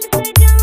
do?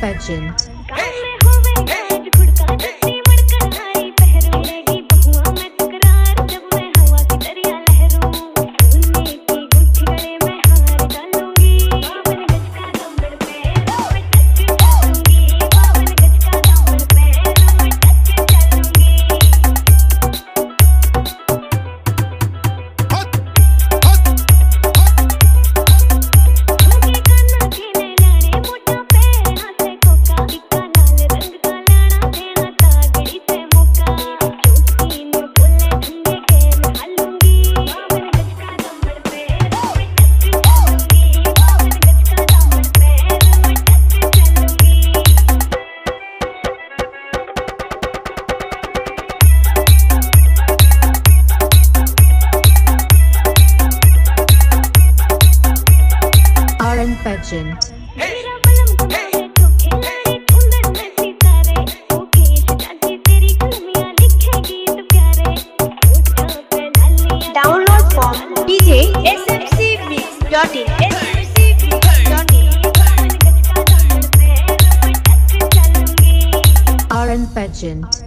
Pageant. Pageant. Download from DJ smcmix.in Pageant